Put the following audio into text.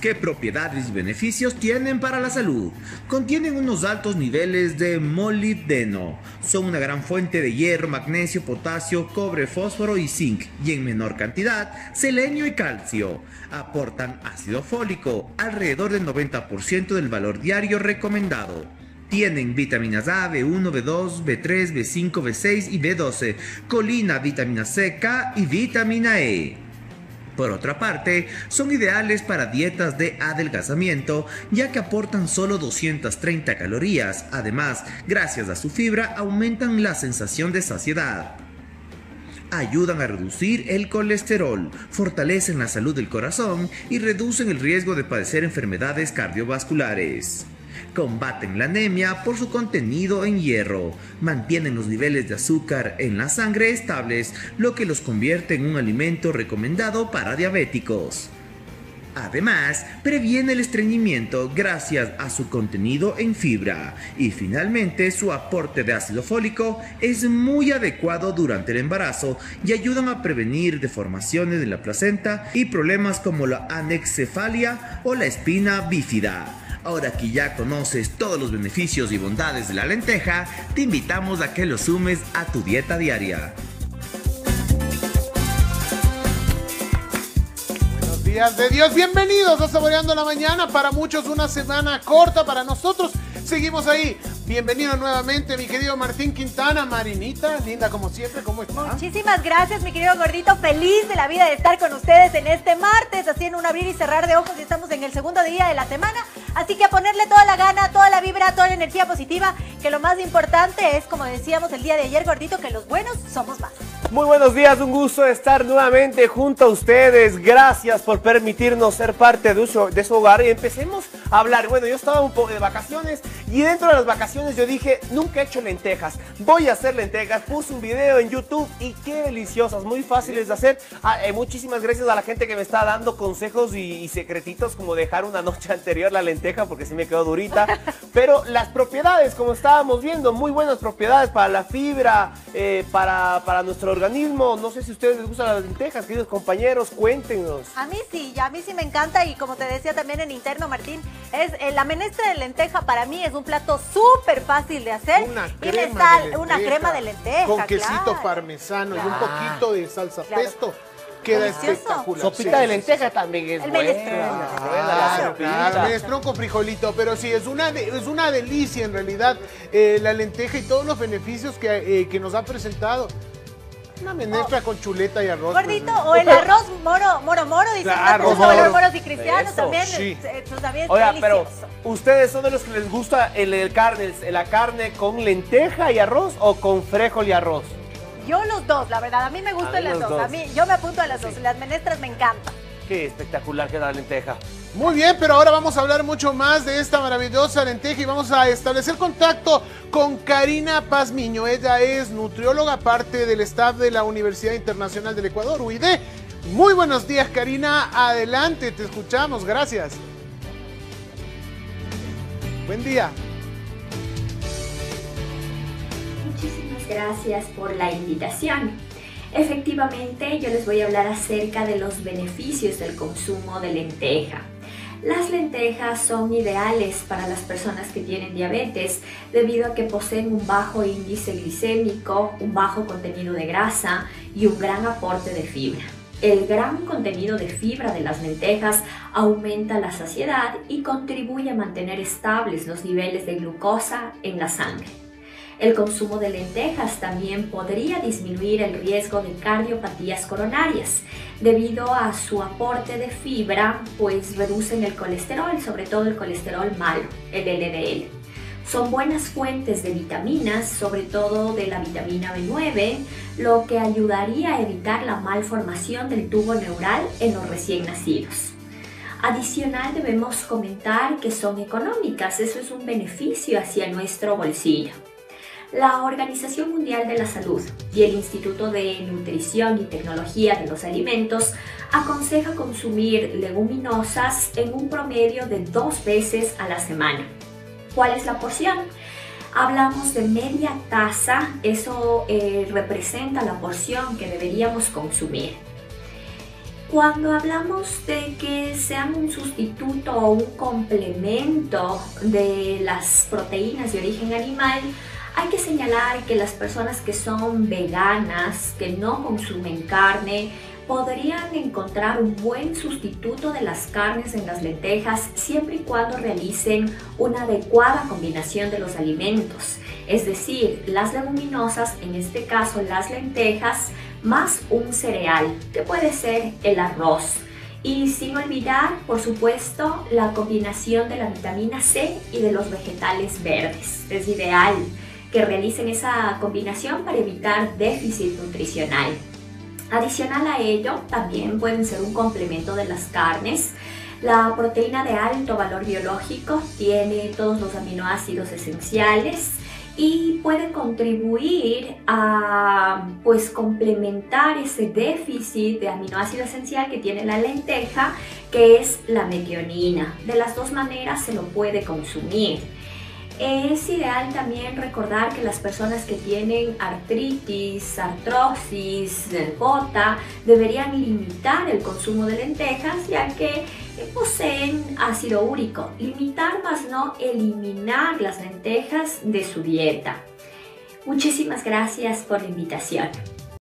¿Qué propiedades y beneficios tienen para la salud? Contienen unos altos niveles de molibdeno. Son una gran fuente de hierro, magnesio, potasio, cobre, fósforo y zinc. Y en menor cantidad, selenio y calcio. Aportan ácido fólico, alrededor del 90% del valor diario recomendado. Tienen vitaminas A, B1, B2, B3, B5, B6 y B12, colina, vitamina C, K y vitamina E. Por otra parte, son ideales para dietas de adelgazamiento, ya que aportan solo 230 calorías. Además, gracias a su fibra, aumentan la sensación de saciedad ayudan a reducir el colesterol, fortalecen la salud del corazón y reducen el riesgo de padecer enfermedades cardiovasculares. Combaten la anemia por su contenido en hierro, mantienen los niveles de azúcar en la sangre estables, lo que los convierte en un alimento recomendado para diabéticos. Además, previene el estreñimiento gracias a su contenido en fibra. Y finalmente, su aporte de ácido fólico es muy adecuado durante el embarazo y ayudan a prevenir deformaciones de la placenta y problemas como la anexefalia o la espina bífida. Ahora que ya conoces todos los beneficios y bondades de la lenteja, te invitamos a que lo sumes a tu dieta diaria. Buenos días de Dios, bienvenidos a Saboreando la Mañana. Para muchos una semana corta, para nosotros seguimos ahí. Bienvenido nuevamente, mi querido Martín Quintana, Marinita, linda como siempre, ¿cómo estás? Muchísimas gracias, mi querido gordito, feliz de la vida de estar con ustedes en este martes, haciendo un abrir y cerrar de ojos y estamos en el segundo día de la semana, así que a ponerle toda la gana, toda la vibra, toda la energía positiva, que lo más importante es, como decíamos el día de ayer, gordito, que los buenos somos más. Muy buenos días, un gusto estar nuevamente junto a ustedes. Gracias por permitirnos ser parte de su, de su hogar y empecemos a hablar. Bueno, yo estaba un poco de vacaciones y dentro de las vacaciones yo dije, nunca he hecho lentejas, voy a hacer lentejas. Puse un video en YouTube y qué deliciosas, muy fáciles de hacer. Ah, eh, muchísimas gracias a la gente que me está dando consejos y, secretitos como dejar una noche anterior la lenteja porque sí me quedó durita. Pero las propiedades, como estábamos viendo, muy buenas propiedades para la fibra, eh, para, para nuestro organismo. No sé si a ustedes les gustan las lentejas, queridos compañeros, cuéntenos. A mí sí, a mí sí me encanta y como te decía también en interno, Martín, es eh, la menestra de lenteja para mí es un plato súper fácil de hacer. Una y crema de una crema de lenteja. Con quesito claro. parmesano y un poquito de salsa Claro. pesto. Queda Delicioso. espectacular. Sopita Sí, de sí, lenteja también es El buena. menestrón. Claro, claro, minestrón con frijolito, pero sí, es una, de- es una delicia en realidad eh, la lenteja y todos los beneficios que, eh, que nos ha presentado. Una menestra con chuleta y arroz. pues, Gordito, ¿no? o el arroz moro, moro, moro, dicen Claro, moro. moros, y cristianos Eso, también. sí. eh, Eso también es Oiga, pero. ¿ustedes son de los que les gusta el, el carne, el- la carne con lenteja y arroz o con frijol y arroz? Yo los dos, la verdad, a mí me gustan las los dos. dos. A mí, yo me apunto a las dos. Las menestras me encantan. Qué espectacular queda la lenteja. Muy bien, pero ahora vamos a hablar mucho más de esta maravillosa lenteja y vamos a establecer contacto con Karina Pazmiño. Ella es nutrióloga, parte del staff de la Universidad Internacional del Ecuador, UID. Muy buenos días, Karina. Adelante, te escuchamos. Gracias. Buen día. Muchísimas gracias por la invitación. Efectivamente, yo les voy a hablar acerca de los beneficios del consumo de lenteja. Las lentejas son ideales para las personas que tienen diabetes debido a que poseen un bajo índice glicémico, un bajo contenido de grasa y un gran aporte de fibra. El gran contenido de fibra de las lentejas aumenta la saciedad y contribuye a mantener estables los niveles de glucosa en la sangre. El consumo de lentejas también podría disminuir el riesgo de cardiopatías coronarias debido a su aporte de fibra, pues reducen el colesterol, sobre todo el colesterol malo, el LDL. Son buenas fuentes de vitaminas, sobre todo de la vitamina B9, lo que ayudaría a evitar la malformación del tubo neural en los recién nacidos. Adicional debemos comentar que son económicas, eso es un beneficio hacia nuestro bolsillo. La Organización Mundial de la Salud y el Instituto de Nutrición y Tecnología de los Alimentos aconseja consumir leguminosas en un promedio de dos veces a la semana. ¿Cuál es la porción? Hablamos de media taza, eso eh, representa la porción que deberíamos consumir. Cuando hablamos de que sean un sustituto o un complemento de las proteínas de origen animal, hay que señalar que las personas que son veganas, que no consumen carne, podrían encontrar un buen sustituto de las carnes en las lentejas siempre y cuando realicen una adecuada combinación de los alimentos, es decir, las leguminosas, en este caso las lentejas, más un cereal, que puede ser el arroz. Y sin olvidar, por supuesto, la combinación de la vitamina C y de los vegetales verdes. Es ideal que realicen esa combinación para evitar déficit nutricional. Adicional a ello, también pueden ser un complemento de las carnes. La proteína de alto valor biológico tiene todos los aminoácidos esenciales y puede contribuir a pues complementar ese déficit de aminoácido esencial que tiene la lenteja, que es la metionina. De las dos maneras se lo puede consumir. Es ideal también recordar que las personas que tienen artritis, artrosis, gota, deberían limitar el consumo de lentejas ya que poseen ácido úrico. Limitar más no eliminar las lentejas de su dieta. Muchísimas gracias por la invitación.